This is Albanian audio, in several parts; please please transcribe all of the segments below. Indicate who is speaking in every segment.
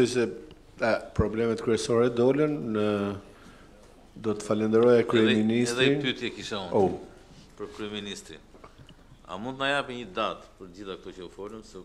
Speaker 1: se problemet kryesore dolën në do të falenderoja kryeministrin.
Speaker 2: Edhe pyetje kisha unë.
Speaker 1: Oh.
Speaker 2: Për kryeministrin. A mund të na japë një datë për gjithë këto që u folën, se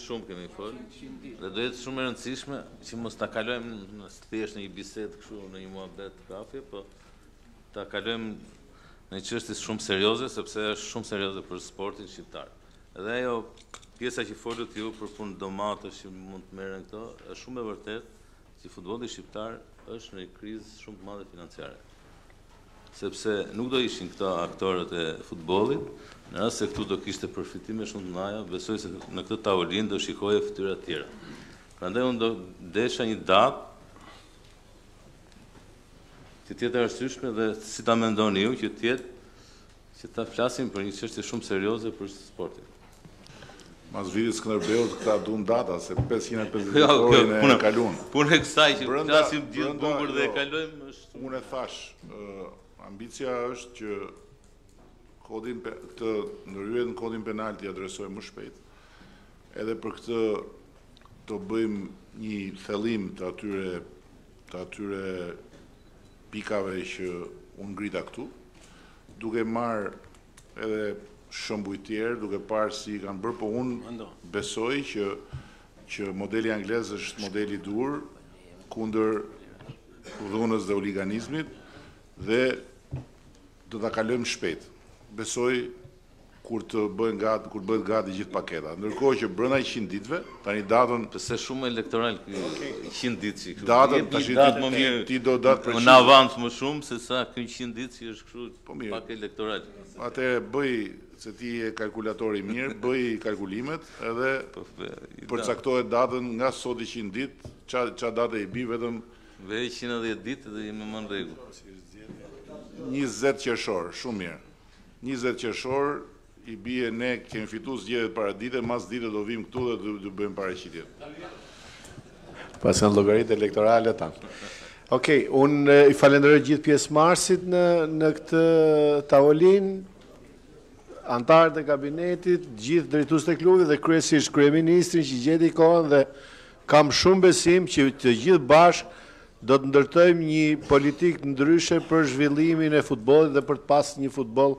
Speaker 2: shumë kemi fol. Dhe do jetë shumë e rëndësishme që mos ta kalojmë në thjesht në një bisedë kështu në një muhabet kafe, po ta kalojmë në një çështje shumë serioze sepse është shumë serioze për sportin shqiptar. Dhe ajo pjesa që folët ju për punë domethënë që mund të merren këto, është shumë e vërtetë që futbolli shqiptar është në një krizë shumë të madhe financiare. Sepse nuk do ishin këta aktorët e futbollit, në rast se këtu do kishte përfitime shumë të mëdha, besoj se në këtë tavolinë do shikoje fytyra të tjera. Prandaj unë do desha një datë që të jetë e arsyeshme dhe si ta mendoni ju që të jetë Që të flasim për një çështje shumë serioze për sportin.
Speaker 3: Mas vdekjes së Skënderbeut këta duan data se 500
Speaker 2: e pesëdhjetë
Speaker 3: jo, vjetorin
Speaker 2: e
Speaker 3: kaluan.
Speaker 2: Punë e kësaj që
Speaker 3: brënda,
Speaker 2: flasim gjithë bukur dhe e
Speaker 3: jo,
Speaker 2: kalojmë është.
Speaker 3: Unë e thashë, uh, ambicia është që kodin këtë ndërhyrje në kodin penal ta adresojmë më shpejt. Edhe për këtë të bëjmë një thellim të atyre të atyre pikave që unë ngrita këtu, duke marrë edhe shembuj të tjerë, duke parë si i kanë bërë, po unë besoj që që modeli anglez është modeli i duhur kundër dhunës dhe huliganizmit dhe do ta kalojmë shpejt. Besoj kur të bëhen gati, kur të bëhet gati gjithë paketa. Ndërkohë që brenda 100 ditëve, tani datën
Speaker 2: Pse shumë elektoral ky 100 ditë si kështu.
Speaker 3: Datën ta
Speaker 2: dish
Speaker 3: ti
Speaker 2: datën më mirë.
Speaker 3: Ti do datë precize.
Speaker 2: Në avans më shumë se sa ky 100 ditë që është kështu
Speaker 3: po
Speaker 2: pak elektoral.
Speaker 3: Atëherë bëj se ti je kalkulator i mirë, bëj kalkulimet edhe
Speaker 2: po,
Speaker 3: përcaktoje datën nga sot e 100 ditë, ça ça data i bie vetëm
Speaker 2: Vëre 110 ditë dhe jemi më në rregull.
Speaker 3: 20 qershor, shumë mirë. Njëzet qershor i bie ne kemi fitu zgjedhjet para dite mas dite do vim këtu dhe do bëjmë paraqitjen.
Speaker 1: Pse janë llogaritë elektorale këto. Ok, unë i falenderoj gjithë pjesëmarrësit në, në këtë tavolinë, anëtarët e kabinetit, gjithë drejtuesit e klubeve dhe kryesisht kryeministrin që gjeti kohën dhe kam shumë besim që të gjithë bashkë Do të ndërtojmë një politikë ndryshe për zhvillimin e futbollit dhe për të pas një futboll